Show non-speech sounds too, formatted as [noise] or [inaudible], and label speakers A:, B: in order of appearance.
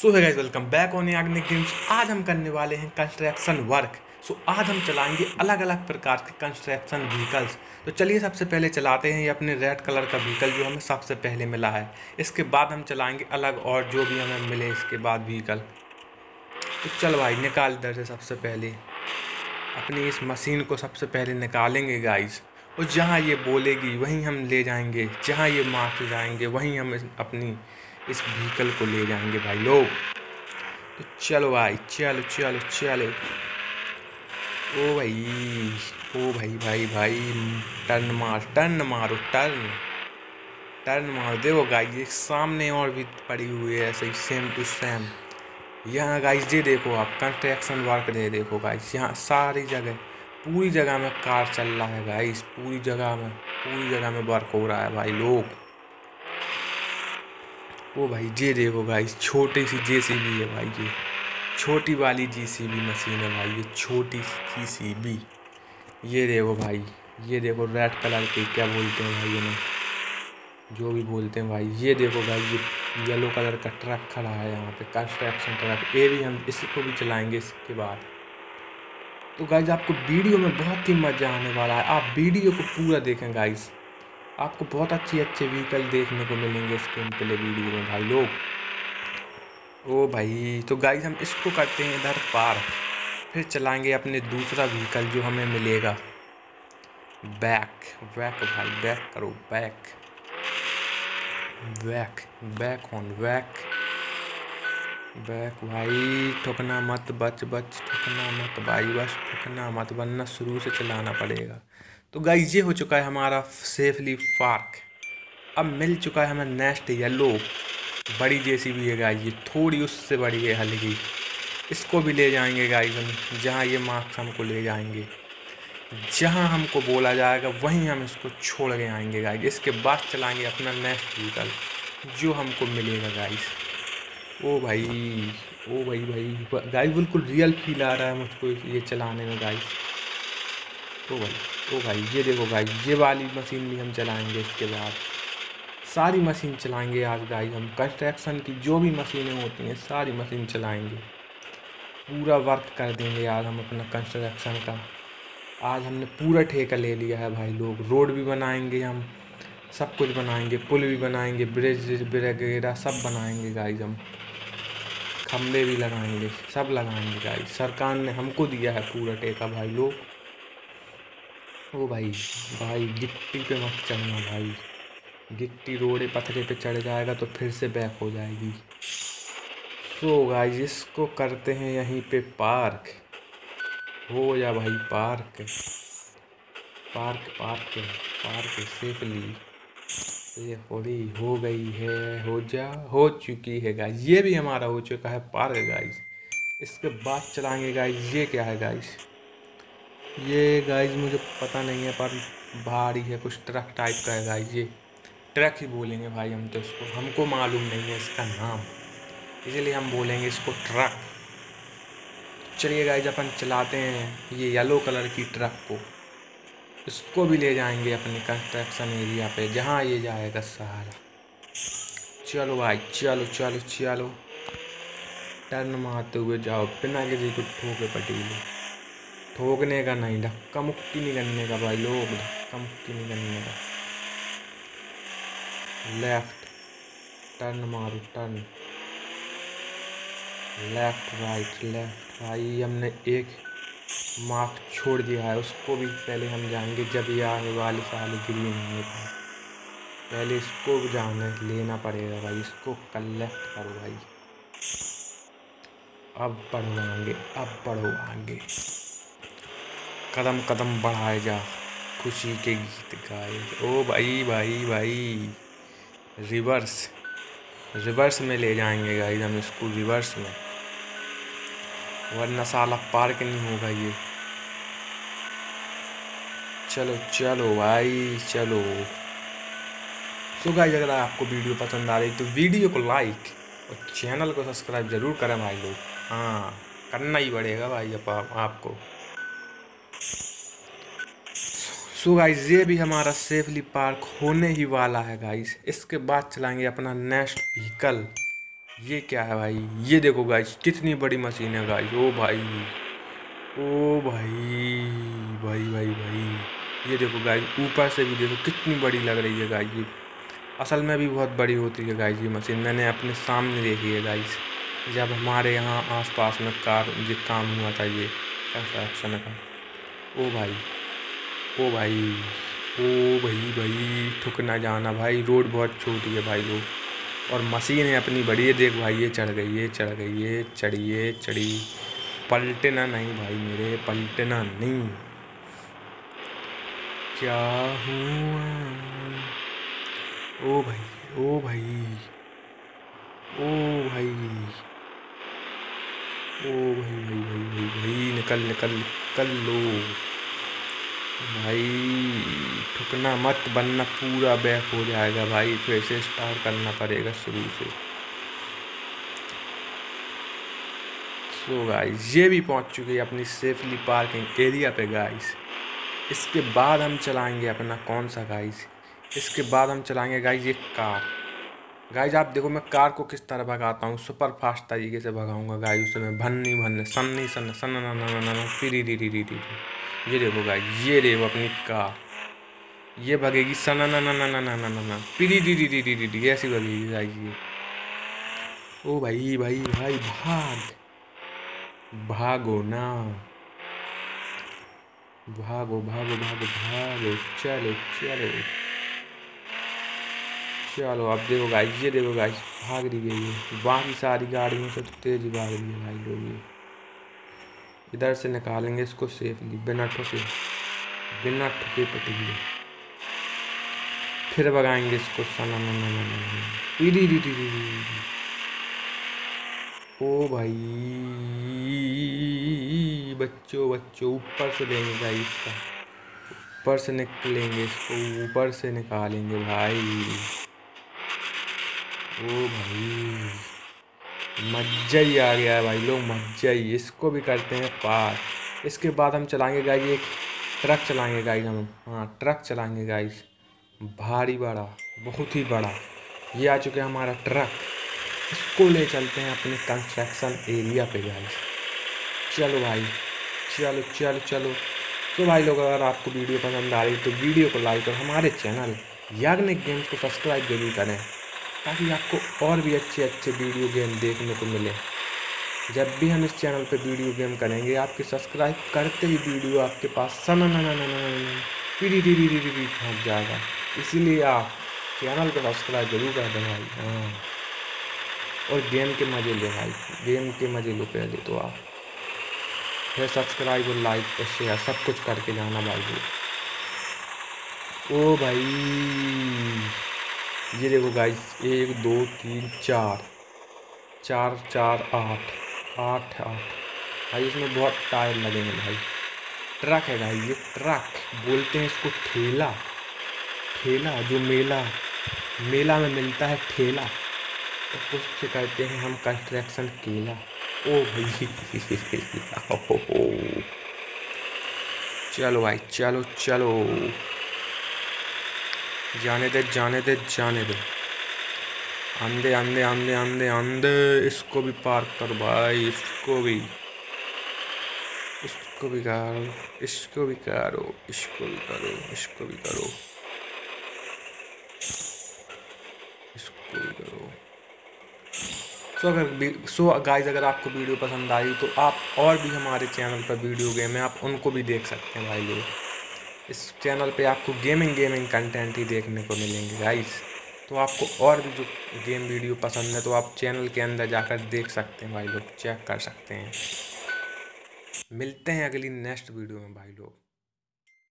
A: So hi guys welcome back on Yagnik games आज हम करने वाले हैं कंस्ट्रक्शन वर्क सो आज हम चलाएँगे अलग अलग प्रकार के कंस्ट्रक्शन व्हीकल्स तो चलिए सबसे पहले चलाते हैं ये अपने रेड कलर का व्हीकल जो हमें सबसे पहले मिला है. इसके बाद हम चलाएँगे अलग और जो भी हमें मिले इसके बाद व्हीकल तो चल भाई, निकाल इधर से सबसे पहले. अपनी इस मशीन को सबसे पहले निकालेंगे गाइज़ और जहाँ ये बोलेगी, वहीं हम ले जाएँगे. जहाँ ये मार्क जाएँगे, वहीं हम अपनी इस व्हीकल को ले जाएँगे भाई लोग। तो चलो भाई, चलो चलो चलो। ओ भाई ओ भाई भाई भाई, टर्न मार, टर्न मारो, टर्न। टर्न मारो। देखो गाइस एक सामने और भी पड़ी हुई है, ऐसे ही सेम टू सेम यहाँ गाइस ये देखो आप कंस्ट्रक्शन वर्क दे देखो गाइस यहाँ सारी जगह, पूरी जगह में कार चल रहा है गाइस पूरी जगह में, पूरी जगह में वर्क हो रहा है भाई लोग। ओ भाई जे देखो भाई, छोटी सी जे सी बी है भाई ये। छोटी वाली जी सी बी मशीन है भाई ये, छोटी जी सी बी। ये देखो भाई, ये देखो रेड कलर के क्या बोलते हैं भाई इन्हें। जो भी बोलते हैं भाई, ये देखो भाई ये येलो कलर का ट्रक खड़ा है यहाँ पे, कंस्ट्रक्शन ट्रक। ये भी हम इसको भी चलाएँगे इसके बाद। तो गाइज़ आपको वीडियो में बहुत ही मज़ा आने वाला है। आप वीडियो को पूरा देखें गाइज़ आपको बहुत अच्छे अच्छे व्हीकल देखने को मिलेंगे इस गेम प्ले वीडियो में, भाई लोग। ओ भाई तो गाइज़ हम इसको करते हैं इधर पार। फिर चलाएँगे अपने दूसरा व्हीकल जो हमें मिलेगा। बैक बैक भाई बैक करो back back back on back back भाई, ठुकना मत, बच बच, ठुकना मत, भाई, बस ठुकना मत, वरना शुरू से चलाना पड़ेगा। तो गाइज़ ये हो चुका है हमारा सेफली पार्क अब मिल चुका है हमें नेक्स्ट येलो बड़ी जैसी भी है गाइज़ ये थोड़ी उससे बड़ी है हल्की. इसको भी ले जाएँगे गाइज़ हम, जहाँ ये मार्क्स हमको ले जाएँगे. जहाँ हमको बोला जाएगा, वहीं हम इसको छोड़ के आएँगे गाइज़ इसके बाद चलाएँगे अपना नेक्स्ट व्हीकल जो हमको मिलेगा गाइज़ ओ भाई ओ भाई भाई गाइज़ बिल्कुल रियल फील आ रहा है मुझको ये चलाने में गाइज़ ओ भाई. ओ भाई ये देखो भाई ये वाली मशीन भी हम चलाएँगे इसके बाद। सारी मशीन चलाएँगे आज गाइस हम कंस्ट्रक्शन की जो भी मशीनें होती हैं, सारी मशीन चलाएँगे। पूरा वर्क कर देंगे आज हम अपना कंस्ट्रक्शन का। आज हमने पूरा ठेका ले लिया है भाई लोग रोड भी बनाएँगे हम, सब कुछ बनाएँगे, पुल भी बनाएँगे ब्रिज वगैरह सब बनाएँगे गाइस हम। खंभे भी लगाएँगे, सब लगाएँगे गाइस सरकार ने हमको दिया है पूरा ठेका भाई लोग। ओ भाई भाई, गिट्टी पे मत चढ़ना भाई। गिट्टी रोड़े पथरे पे चढ़ जाएगा तो फिर से बैक हो जाएगी। सो गाइस इसको करते हैं यहीं पे पार्क हो जा भाई park park park park safely ये हो गई है, हो जा, हो चुकी है गाइस ये भी हमारा हो चुका है पार्क गाइस इसके बाद चलाएँगे गाइस ये क्या है गाइस ये गाइज़ मुझे पता नहीं है, पर भारी है, कुछ ट्रक टाइप का है गाइज़ ये ट्रक ही बोलेंगे भाई हम तो इसको। हमको मालूम नहीं है इसका नाम। इसीलिए हम बोलेंगे इसको ट्रक चलिए गाइज़ अपन चलाते हैं ये येलो कलर की ट्रक को। इसको भी ले जाएँगे अपने कंस्ट्रक्शन एरिया पे, जहाँ ये जाएगा सहारा चलो भाई, चलो चलो चलो। टर्न मारते हुए जाओ, बिना किसी को ठोके पटीले। ठोकने का नहीं, धक्का मुक्की नहीं करने का भाई लोग, धक्का मुक्की नहीं करने का लेफ़्ट टर्न मारो टर्न लेफ़्ट राइट लेफ़्ट भाई हमने एक मार्क छोड़ दिया है, उसको भी पहले हम जाएँगे जब ये आने वाली साल ग्रीन है। पहले इसको भी जाना, लेना पड़ेगा भाई, इसको कलेक्ट करो भाई। अब बढ़ो आगे अब बढ़ो आगे कदम कदम बढ़ाए जा खुशी के गीत गाए ओ भाई भाई भाई, रिवर्स रिवर्स में ले जाएँगे गाइस हम इसको, रिवर्स में। वरना साला पार्क नहीं होगा ये। चलो चलो भाई, चलो। सो गाइस अगर आपको वीडियो पसंद आ रही तो वीडियो को लाइक और चैनल को सब्सक्राइब ज़रूर करें भाई लोग। हाँ करना ही पड़ेगा भाई अब आपको। सो गाइस ये भी हमारा सेफली पार्क होने ही वाला है गाइस इसके बाद चलाएँगे अपना नेक्स्ट व्हीकल ये क्या है भाई? ये देखो गाइस कितनी बड़ी मशीन है गाइस ओ भाई ओ भाई भाई भाई भाई. ये देखो गाइस ऊपर से भी देखो कितनी बड़ी लग रही है गाइस ये असल में भी बहुत बड़ी होती है गाइस ये मशीन मैंने अपने सामने देखी है गाइस जब हमारे यहाँ आसपास में कार जो काम हुआ था, ये कंस्ट्रक्शन का. ओ भाई. ओ भाई ओ भाई भाई, ठुक ना जाना भाई, रोड बहुत छोटी है भाई लोग। और मशीन है अपनी बड़ी है, देख भाई, ये चढ़ गई है चढ़ गई है चढ़िए चढ़ी। पलटना नहीं भाई मेरे, पलटना नहीं। क्या हुआ? ओ भाई ओ भाई ओ भाई ओ भाई भाई भाई भाई भाई, निकल निकल निकल लो। भाई ठुकना मत, बनना पूरा बैक हो जाएगा भाई फिर से स्टार्ट करना पड़ेगा शुरू से। सो गाइस ये भी पहुँच चुकी है अपनी सेफली पार्किंग एरिया पे गाइस इसके बाद हम चलाएँगे अपना कौन सा गाइस इसके बाद हम चलाएँगे गाइस ये कार गाइस आप देखो मैं कार को किस तरह भगाता हूँ। सुपर फास्ट तरीके से भगाऊँगा गाइस उसे मैं भन्नी भन्ने, सन्नी सन सन फिरी री री री री ये देखो गाइस ये देखो अपनी कार। ये भगेगी सना ना ना ना ना ना ना ना री री री री री री ऐसी भगेगी गाइस ये। ओ भाई भाई भाई, भाग। भागो ना। भागो भागो भागो भागो, चलो चलो। चलो अब देखो गाइस ये देखो गाइस भाग रही है ये। बाकी सारी गाड़ियों से तो तेज भाग रही है भाई लोग ये। इधर से निकालेंगे इसको सेफली बिना ठुके। बिना ठुके पटेंगे। फिर भगाएँगे इसको ओ भाई, बच्चों बच्चों, ऊपर से देंगे गाइस इसका। ऊपर से निकलेंगे इसको, ऊपर से निकालेंगे भाई। ओ भाई। मज्जा ही आ गया है भाई लोग, मज्जा ही। इसको भी करते हैं पार। इसके बाद हम चलाएँगे गाइस एक ट्रक चलाएँगे गाइस हम। हाँ ट्रक चलाएँगे गाइस भारी बड़ा, बहुत ही बड़ा। ये आ चुका है हमारा ट्रक इसको ले चलते हैं अपने कंस्ट्रक्शन एरिया पे गाइस चलो भाई, चलो चलो चलो। तो भाई लोग, अगर आपको वीडियो पसंद आ रही तो वीडियो को लाइक और हमारे चैनल याग्निक गेम्स को सब्सक्राइब ज़रूर करें। ताकि आपको और भी अच्छे अच्छे वीडियो गेम देखने को मिले। जब भी हम इस चैनल पर वीडियो गेम करेंगे, आपके सब्सक्राइब करते ही वीडियो आपके पास सन पहुँच जाएगा। इसीलिए आप चैनल को सब्सक्राइब ज़रूर कर दें भाई। हाँ। और गेम के मज़े ले भाई। गेम के मज़े लो पहले तो आप। फिर सब्सक्राइब और लाइक और शेयर सब कुछ करके जाना भाई। ओ भाई। ये देखो गाइस एक, दो, तीन, चार। चार चार, आठ। आठ आठ। भाई, इसमें बहुत टायर लगेंगे भाई। ट्रक है भाई ये ट्रक बोलते हैं इसको ठेला। ठेला, जो मेला। मेला में मिलता है ठेला। तो कुछ से कहते हैं हम कंस्ट्रक्शन केला। ओ भाई [laughs] चलो भाई, चलो चलो। जाने दे जाने दे जाने दे। अंधे अंधे अंधे अंधे अंधे इसको भी पार कर भाई, इसको भी। इसको भी करो, इसको भी करो, इसको भी करो, इसको भी करो। इसको भी करो। सो अगर सो गाइस अगर आपको वीडियो पसंद आई तो आप और भी हमारे चैनल पर वीडियो गेम है, आप उनको भी देख सकते हैं भाई लोग। इस चैनल पे आपको गेमिंग गेमिंग कंटेंट ही देखने को मिलेंगे गाइस तो आपको और भी जो गेम वीडियो पसंद है तो आप चैनल के अंदर जाकर देख सकते हैं, भाई लोग चेक कर सकते हैं. मिलते हैं अगली नेक्स्ट वीडियो में, भाई लोग.